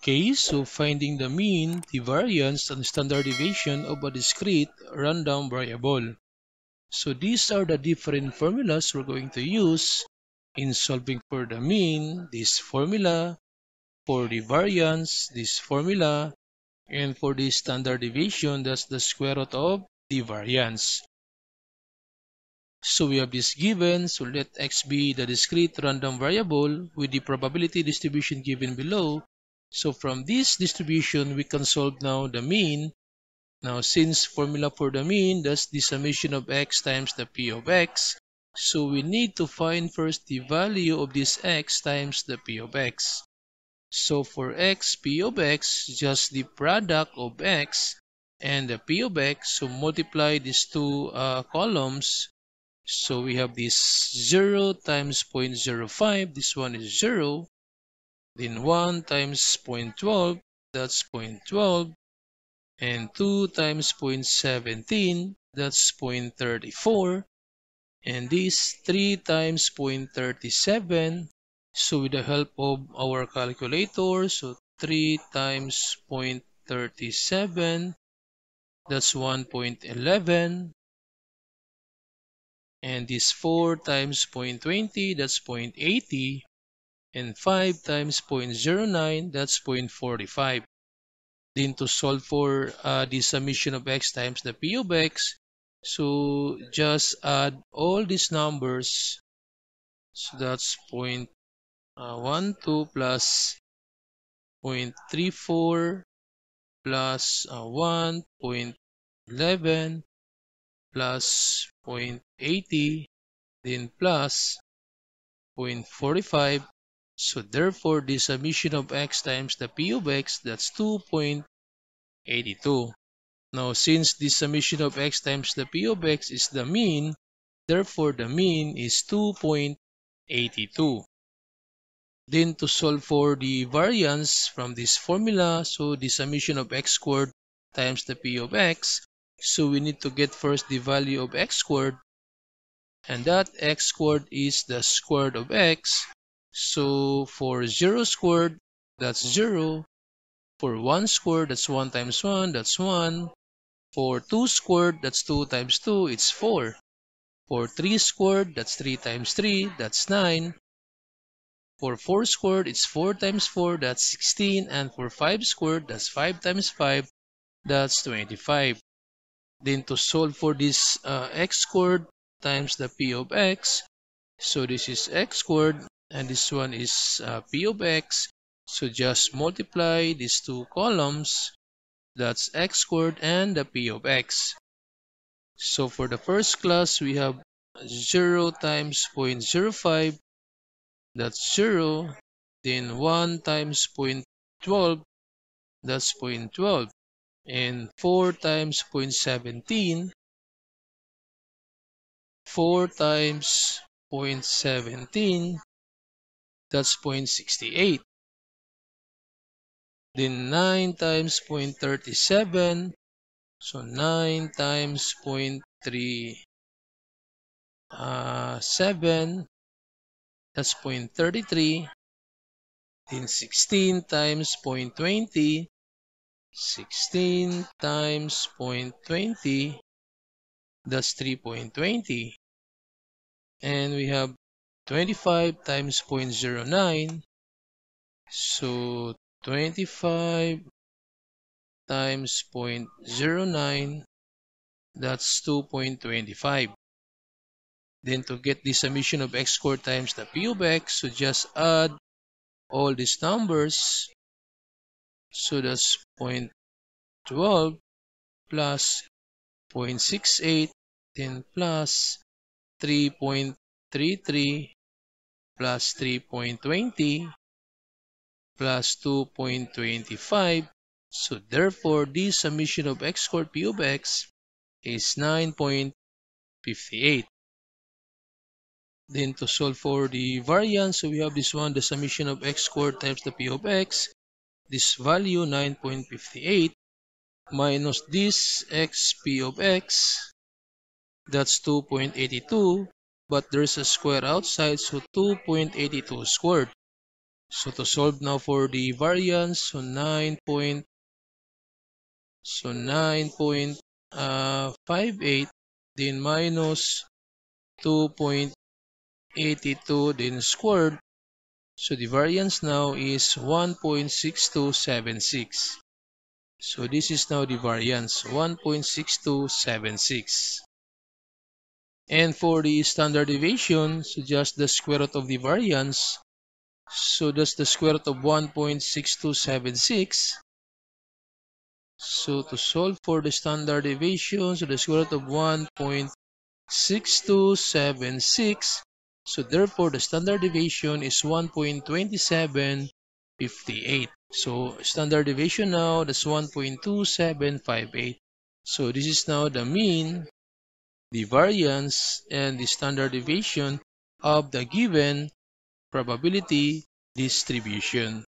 Okay, of finding the mean, the variance, and standard deviation of a discrete random variable. So these are the different formulas we're going to use in solving for the mean, this formula, for the variance, this formula, and for the standard deviation, that's the square root of the variance. So we have this given, so let x be the discrete random variable with the probability distribution given below so from this distribution, we can solve now the mean. Now, since formula for the mean, that's the summation of x times the p of x. So we need to find first the value of this x times the p of x. So for x, p of x, just the product of x and the p of x. So multiply these two uh, columns. So we have this 0 times 0.05. This one is 0. Then 1 times 0.12, that's 0.12. And 2 times 0.17, that's 0.34. And this 3 times 0.37. So with the help of our calculator, so 3 times 0.37, that's 1.11. And this 4 times 0.20, that's 0.80 and 5 times 0.09 that's 0.45 then to solve for uh, the summation of x times the p of x so just add all these numbers. So that's uh, 1 2 plus 0.34 plus uh, 1.11 plus 0.80 then plus 0.45 so therefore, the summation of x times the p of x, that's 2.82. Now, since the summation of x times the p of x is the mean, therefore the mean is 2.82. Then to solve for the variance from this formula, so the summation of x squared times the p of x, so we need to get first the value of x squared, and that x squared is the square of x, so for 0 squared, that's 0. For 1 squared, that's 1 times 1, that's 1. For 2 squared, that's 2 times 2, it's 4. For 3 squared, that's 3 times 3, that's 9. For 4 squared, it's 4 times 4, that's 16. And for 5 squared, that's 5 times 5, that's 25. Then to solve for this uh, x squared times the p of x, so this is x squared and this one is uh, p of x so just multiply these two columns. That's x squared and the p of x so for the first class we have 0 times 0.05 that's 0 then 1 times 0.12 that's 0.12 and 4 times 0.17 4 times 0.17 that's 0.68. Then 9 times 0.37. So 9 times 0.37. Uh, that's 0.33. Then 16 times 0.20. 16 times 0.20. That's 3.20. And we have 25 times 0.09 so 25 times 0.09 that's 2.25 then to get the summation of x squared times the p of x so just add all these numbers so that's 0.12 plus 0.68 then plus 3.33 plus 3.20 plus 2.25. So therefore, the summation of x squared p of x is 9.58. Then to solve for the variance, so we have this one, the summation of x squared times the p of x. This value 9.58 minus this x p of x, that's 2.82 but there's a square outside so 2.82 squared So to solve now for the variance, so 9 point, so 9.58 uh, then minus 2.82 then squared. So the variance now is 1.6276. So this is now the variance, 1.6276. And for the standard deviation, so just the square root of the variance, so that's the square root of 1.6276. So to solve for the standard deviation, so the square root of 1.6276. So therefore, the standard deviation is 1.2758. So standard deviation now, that's 1.2758. So this is now the mean, the variance, and the standard deviation of the given probability distribution.